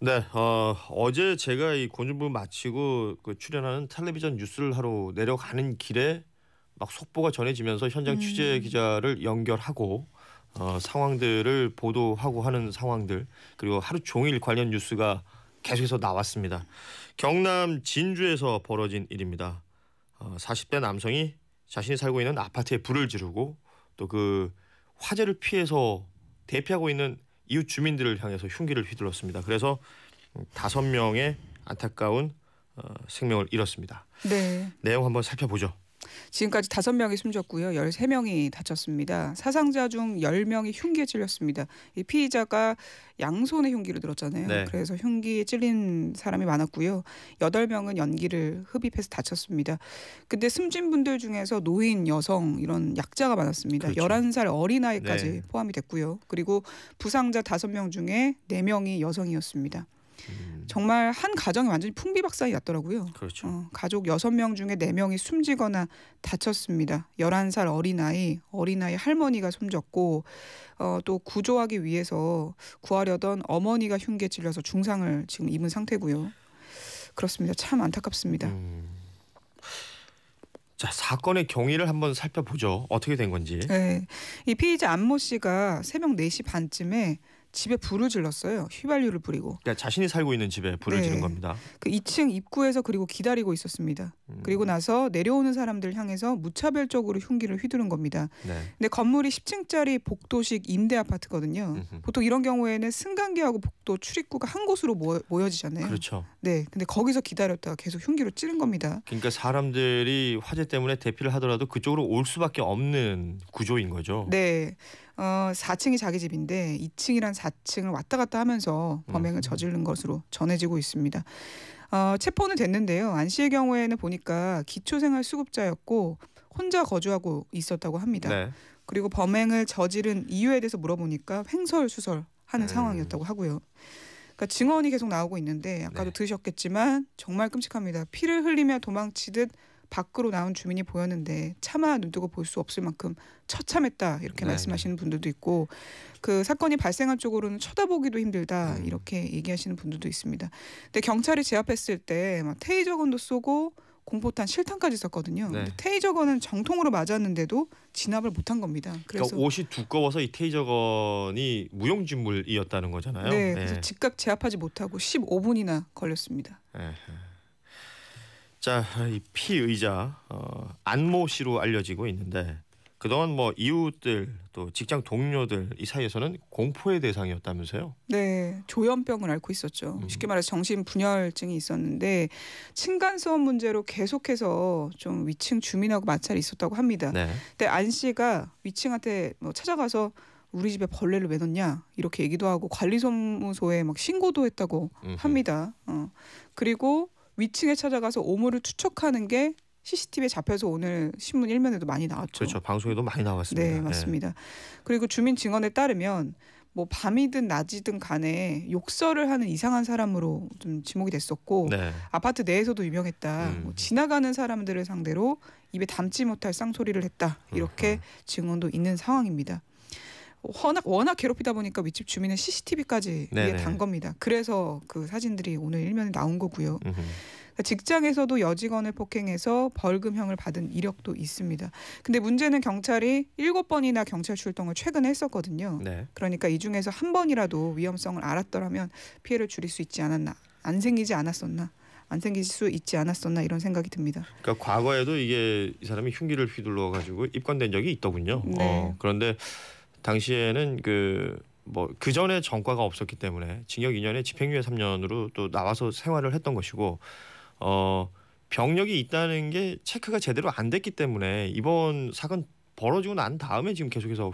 네, 어, 어제 제가 이 고준부 마치고 그 출연하는 텔레비전 뉴스를 하러 내려가는 길에 막 속보가 전해지면서 현장 음. 취재 기자를 연결하고 어, 상황들을 보도하고 하는 상황들 그리고 하루 종일 관련 뉴스가 계속해서 나왔습니다. 경남 진주에서 벌어진 일입니다. 어, 40대 남성이 자신이 살고 있는 아파트에 불을 지르고 또 그 화재를 피해서 대피하고 있는 이웃 주민들을 향해서 흉기를 휘둘렀습니다. 그래서 다섯 명의 안타까운 어, 생명을 잃었습니다. 네. 내용 한번 살펴보죠. 지금까지 다섯 명이 숨졌고요. 13명이 다쳤습니다. 사상자 중 10명이 흉기에 찔렸습니다. 이 피의자가 양손에 흉기를 들었잖아요. 네. 그래서 흉기에 찔린 사람이 많았고요. 8명은 연기를 흡입해서 다쳤습니다. 근데 숨진 분들 중에서 노인, 여성 이런 약자가 많았습니다. 그렇죠. 11살 어린아이까지 네. 포함이 됐고요. 그리고 부상자 5명 중에 4명이 여성이었습니다. 음, 정말 한 가정이 완전히 풍비박산이 났더라고요. 그렇죠. 어, 가족 여섯 명 중에 네명이 숨지거나 다쳤습니다. 11살 어린아이, 어린아이 할머니가 숨졌고 어, 또 구조하기 위해서 구하려던 어머니가 흉기에 찔려서 중상을 지금 입은 상태고요. 그렇습니다. 참 안타깝습니다. 음. 자 사건의 경위를 한번 살펴보죠. 어떻게 된 건지. 네. 이 피의자 안모 씨가 새벽 4시 반쯤에 집에 불을 질렀어요. 휘발유를 뿌리고. 그러니까 자신이 살고 있는 집에 불을 네. 지른 겁니다. 그 2층 입구에서 그리고 기다리고 있었습니다. 음, 그리고 나서 내려오는 사람들 향해서 무차별적으로 흉기를 휘두른 겁니다. 네. 근데 건물이 10층짜리 복도식 임대 아파트거든요. 음흠. 보통 이런 경우에는 승강기하고 복도 출입구가 한 곳으로 모여, 모여지잖아요. 그렇죠. 네, 근데 거기서 기다렸다가 계속 흉기로 찌른 겁니다. 그러니까 사람들이 화재 때문에 대피를 하더라도 그쪽으로 올 수밖에 없는 구조인 거죠. 네, 어, 4층이 자기 집인데 2층이란 4층을 왔다 갔다 하면서 범행을 음. 저지른 것으로 전해지고 있습니다. 어, 체포는 됐는데요. 안 씨의 경우에는 보니까 기초생활수급자였고 혼자 거주하고 있었다고 합니다. 네. 그리고 범행을 저지른 이유에 대해서 물어보니까 횡설수설하는 음. 상황이었다고 하고요. 그러니까 증언이 계속 나오고 있는데 아까도 네. 들으셨겠지만 정말 끔찍합니다. 피를 흘리며 도망치듯 밖으로 나온 주민이 보였는데 차마 눈뜨고 볼 수 없을 만큼 처참했다 이렇게 네, 말씀하시는 분들도 있고 그 사건이 발생한 쪽으로는 쳐다보기도 힘들다 음. 이렇게 얘기하시는 분들도 있습니다. 근데 경찰이 제압했을 때 막 테이저건도 쏘고 공포탄 실탄까지 썼거든요. 네. 근데 테이저건은 정통으로 맞았는데도 진압을 못한 겁니다. 그래서 그러니까 옷이 두꺼워서 이 테이저건이 무용지물이었다는 거잖아요. 네, 그래서 즉각 제압하지 못하고 15분이나 걸렸습니다. 에헤. 자, 이 피의자 어, 안모 씨로 알려지고 있는데 그동안 뭐 이웃들 또 직장 동료들 이 사이에서는 공포의 대상이었다면서요? 네, 조현병을 앓고 있었죠. 음. 쉽게 말해서 정신 분열증이 있었는데 층간 소음 문제로 계속해서 좀 위층 주민하고 마찰이 있었다고 합니다. 네. 근데 안 씨가 위층한테 뭐 찾아가서 우리 집에 벌레를 왜 넣냐 이렇게 얘기도 하고 관리소무소에 막 신고도 했다고 음흠. 합니다. 어. 그리고 위층에 찾아가서 오물을 투척하는 게 CCTV에 잡혀서 오늘 신문 일면에도 많이 나왔죠. 그렇죠. 방송에도 많이 나왔습니다. 네, 맞습니다. 그리고 주민 증언에 따르면 뭐 밤이든 낮이든 간에 욕설을 하는 이상한 사람으로 좀 지목이 됐었고 네. 아파트 내에서도 유명했다. 음. 뭐 지나가는 사람들을 상대로 입에 담지 못할 쌍소리를 했다. 이렇게 음흠. 증언도 있는 상황입니다. 워낙 워낙 괴롭히다 보니까 윗집 주민은 CCTV까지 위에 네네. 단 겁니다. 그래서 그 사진들이 오늘 일면에 나온 거고요. 음흠. 그러니까 직장에서도 여직원을 폭행해서 벌금형을 받은 이력도 있습니다. 근데 문제는 경찰이 일곱 번이나 경찰 출동을 최근에 했었거든요. 네. 그러니까 이 중에서 한 번이라도 위험성을 알았더라면 피해를 줄일 수 있지 않았나, 안 생기지 않았었나, 안 생길 수 있지 않았었나 이런 생각이 듭니다. 그러니까 과거에도 이게 이 사람이 흉기를 휘둘러 가지고 입건된 적이 있더군요. 네. 어, 그런데 당시에는 그 뭐그 전에 전과가 없었기 때문에 징역 2년에 집행유예 3년으로 또 나와서 생활을 했던 것이고 어 병력이 있다는 게 체크가 제대로 안 됐기 때문에 이번 사건 벌어지고 난 다음에 지금 계속해서